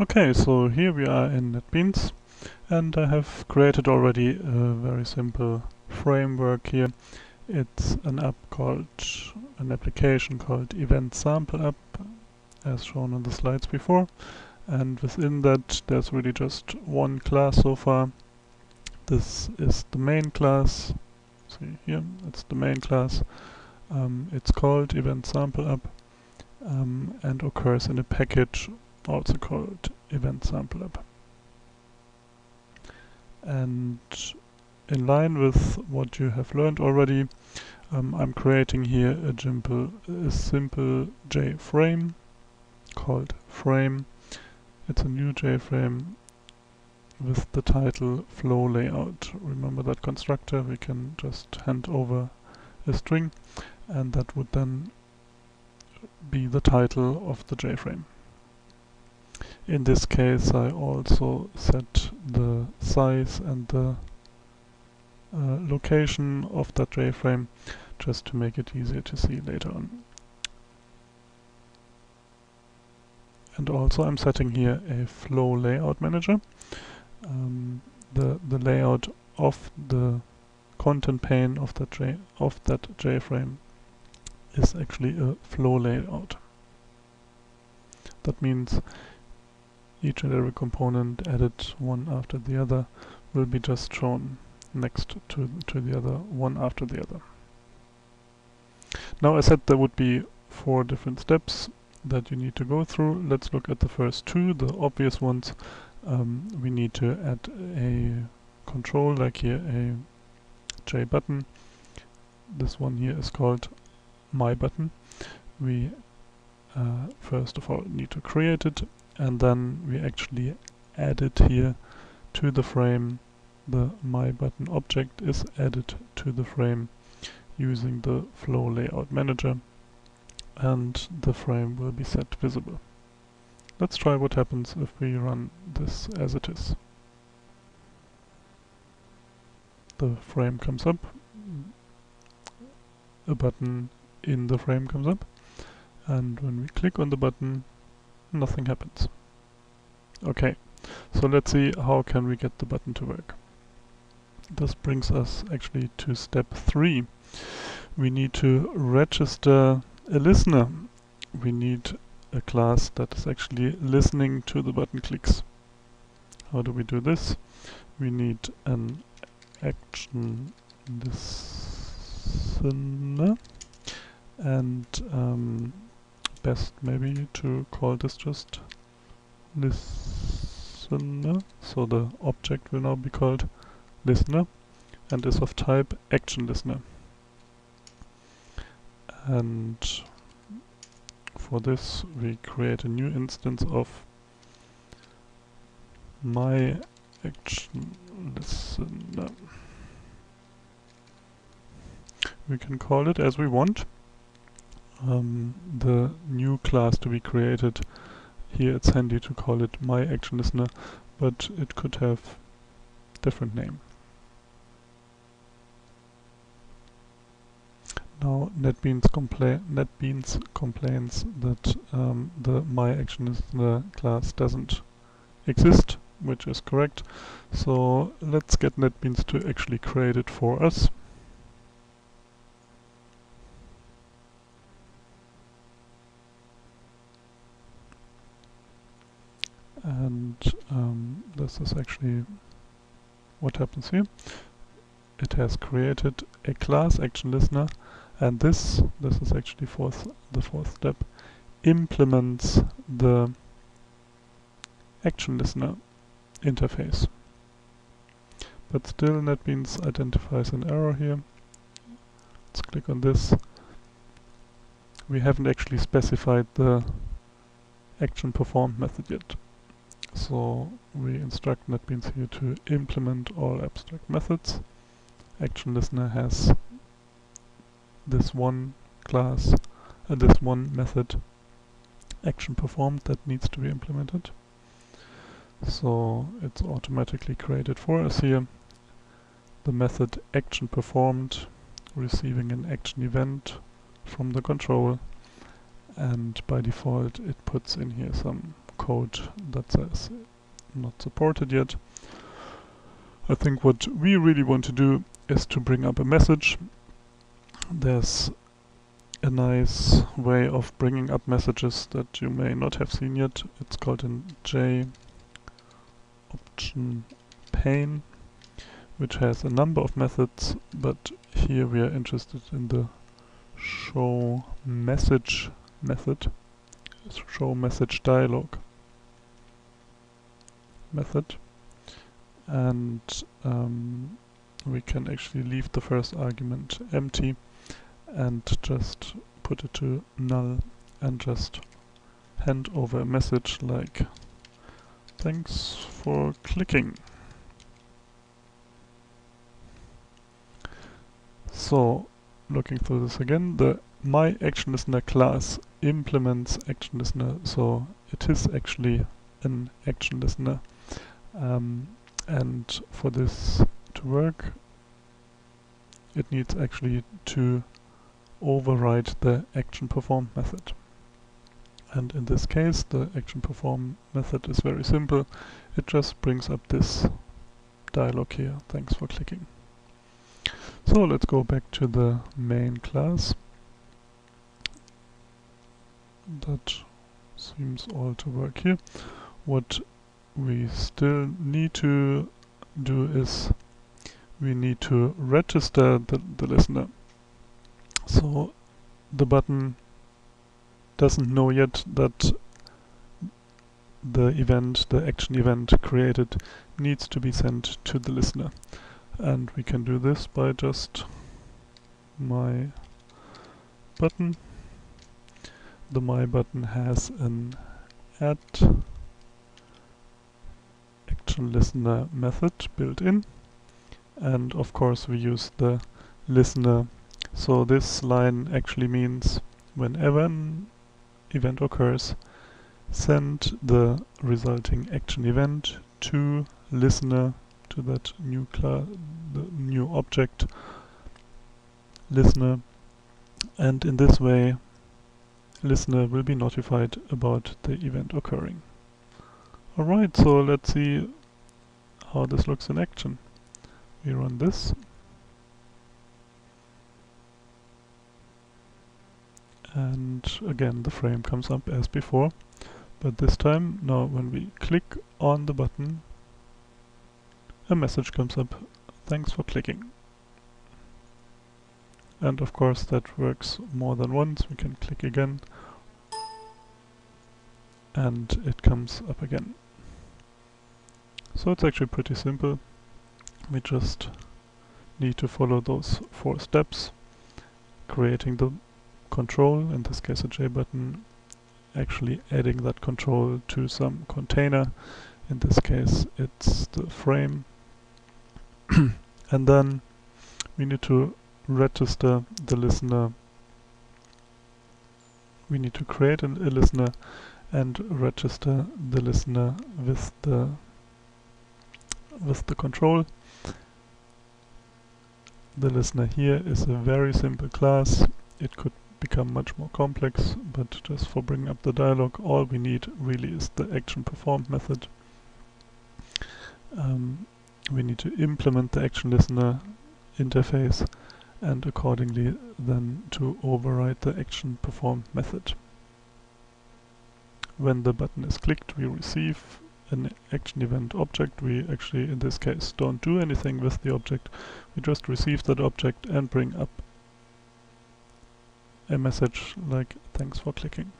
Okay, so here we are in NetBeans and I have created already a very simple framework here. It's an app called, an application called Event Sample App as shown on the slides before and within that there's really just one class so far. This is the main class, see here, it's the main class. Um, it's called Event Sample App um, and occurs in a package also called event sample app. And in line with what you have learned already, um, I'm creating here a simple, a simple JFrame called frame. It's a new JFrame with the title flow layout. Remember that constructor, we can just hand over a string and that would then be the title of the JFrame. In this case I also set the size and the uh, location of that JFrame just to make it easier to see later on. And also I'm setting here a flow layout manager. Um, the the layout of the content pane of that J of that JFrame is actually a flow layout. That means each and every component added one after the other will be just shown next to, to the other one after the other. Now I said there would be four different steps that you need to go through. Let's look at the first two, the obvious ones. Um, we need to add a control, like here a JButton. This one here is called my button. We uh, first of all need to create it and then we actually add it here to the frame the my button object is added to the frame using the flow layout manager and the frame will be set visible. Let's try what happens if we run this as it is. The frame comes up, a button in the frame comes up and when we click on the button nothing happens. Okay, so let's see how can we get the button to work. This brings us actually to step 3. We need to register a listener. We need a class that is actually listening to the button clicks. How do we do this? We need an action listener and um, best maybe to call this just listener. So the object will now be called listener and is of type action listener. And for this we create a new instance of my action listener. We can call it as we want um, the new class to be created. Here it's handy to call it my action listener, but it could have different name. Now NetBeans, compla NetBeans complains that um, the my action listener class doesn't exist, which is correct. So let's get NetBeans to actually create it for us. and um, this is actually what happens here. It has created a class action listener and this, this is actually fourth, the fourth step, implements the action listener interface. But still NetBeans identifies an error here. Let's click on this. We haven't actually specified the action performed method yet. So we instruct NetBeans here to implement all abstract methods. Action listener has this one class, uh, this one method action performed that needs to be implemented. So it's automatically created for us here. The method action performed receiving an action event from the control and by default it puts in here some code that says not supported yet. I think what we really want to do is to bring up a message. There's a nice way of bringing up messages that you may not have seen yet. It's called in J option pane, which has a number of methods, but here we are interested in the show message method, show message dialog method. And um, we can actually leave the first argument empty and just put it to null and just hand over a message like thanks for clicking. So looking through this again the my action listener class implements action listener so it is actually an action listener um, and for this to work it needs actually to override the action perform method. And in this case the action perform method is very simple. It just brings up this dialog here. Thanks for clicking. So let's go back to the main class. That seems all to work here. What we still need to do is we need to register the, the listener. So the button doesn't know yet that the event, the action event created needs to be sent to the listener. And we can do this by just my button. The my button has an add listener method built in. And of course we use the listener. So this line actually means whenever an event occurs send the resulting action event to listener to that new class the new object listener. And in this way listener will be notified about the event occurring. Alright so let's see how this looks in action. We run this. And again the frame comes up as before. But this time, now when we click on the button, a message comes up, thanks for clicking. And of course that works more than once, we can click again and it comes up again. So it's actually pretty simple. We just need to follow those four steps. Creating the control, in this case a JButton, actually adding that control to some container. In this case it's the frame. and then we need to register the listener. We need to create an, a listener and register the listener with the with the control. The listener here is a very simple class. It could become much more complex, but just for bringing up the dialog, all we need really is the action performed method. Um, we need to implement the action listener interface and accordingly then to override the action performed method. When the button is clicked, we receive an action event object. We actually, in this case, don't do anything with the object. We just receive that object and bring up a message like thanks for clicking.